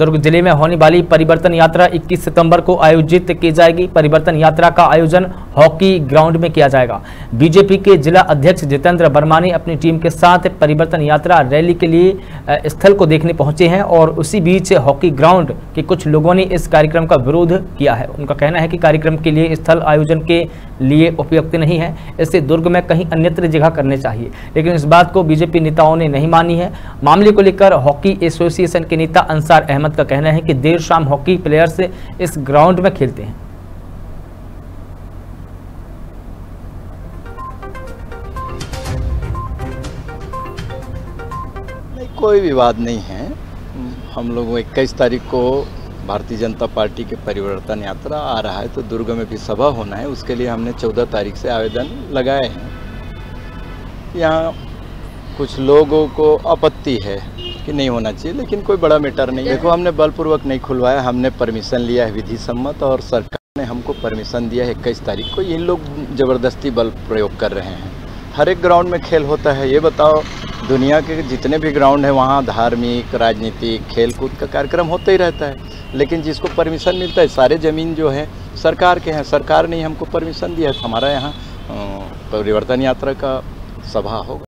दुर्ग ज़िले में होने वाली परिवर्तन यात्रा 21 सितंबर को आयोजित की जाएगी। परिवर्तन यात्रा का आयोजन हॉकी ग्राउंड में किया जाएगा। बीजेपी के जिला अध्यक्ष जितेंद्र वर्मा ने अपनी टीम के साथ परिवर्तन यात्रा रैली के लिए स्थल को देखने पहुँचे हैं और उसी बीच हॉकी ग्राउंड के कुछ लोगों ने इस कार्यक्रम का विरोध किया है। उनका कहना है कि कार्यक्रम के लिए स्थल आयोजन के लिए उपयुक्त नहीं है। इसे दुर्ग में कहीं अन्यत्र जगह करने चाहिए। लेकिन इस बात को बीजेपी नेताओं ने नहीं मानी है। मामले को लेकर हॉकी एसोसिएशन के नेता अंसार अहमद का कहना है कि देर शाम हॉकी प्लेयर्स इस ग्राउंड में खेलते हैं। नहीं, कोई विवाद नहीं है। हम लोग इक्कीस तारीख को भारतीय जनता पार्टी के परिवर्तन यात्रा आ रहा है तो दुर्ग में भी सभा होना है। उसके लिए हमने चौदह तारीख से आवेदन लगाए हैं। यहाँ कुछ लोगों को आपत्ति है। कि नहीं होना चाहिए, लेकिन कोई बड़ा मैटर नहीं। देखो, हमने बलपूर्वक नहीं खुलवाया, हमने परमिशन लिया है विधि सम्मत और सरकार ने हमको परमिशन दिया है इक्कीस तारीख को। ये लोग ज़बरदस्ती बल प्रयोग कर रहे हैं। हर एक ग्राउंड में खेल होता है। ये बताओ, दुनिया के जितने भी ग्राउंड है, वहाँ धार्मिक, राजनीतिक खेल कूद का कार्यक्रम होता ही रहता है। लेकिन जिसको परमिशन मिलता है, सारे ज़मीन जो है, सरकार के हैं। सरकार ने हमको परमिशन दिया है। हमारा यहाँ परिवर्तन यात्रा का सभा होगा।